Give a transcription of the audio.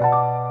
Bye.